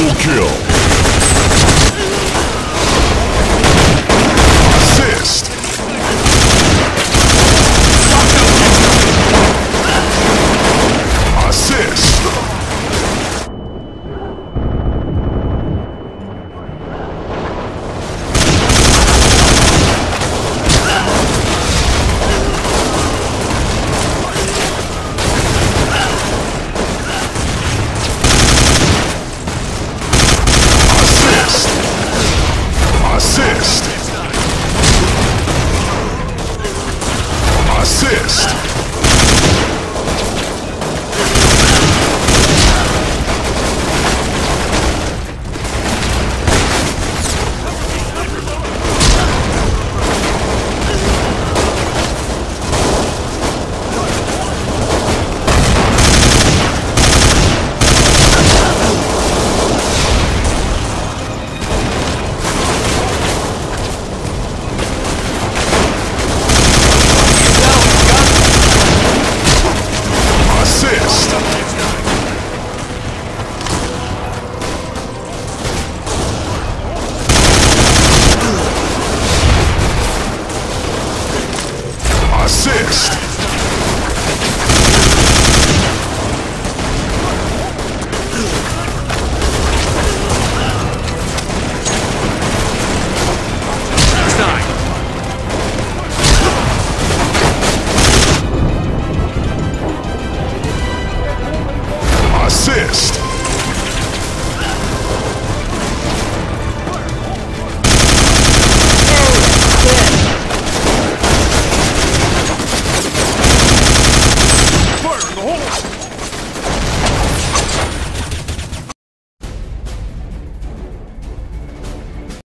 Double kill! assist.